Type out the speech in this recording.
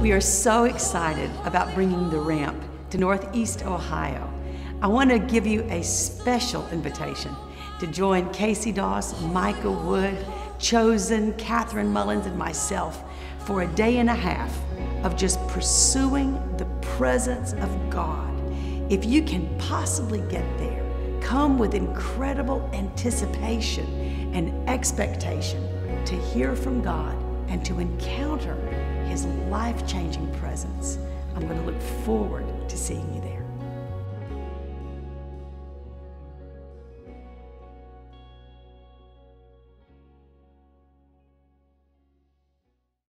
We are so excited about bringing the ramp to Northeast Ohio. I want to give you a special invitation to join Casey Doss, Micah Wood, Chosen, Catherine Mullins, and myself for a day and a half of just pursuing the presence of God. If you can possibly get there, come with incredible anticipation and expectation to hear from God and to encounter His life changing presence. I'm going to look forward to seeing you there.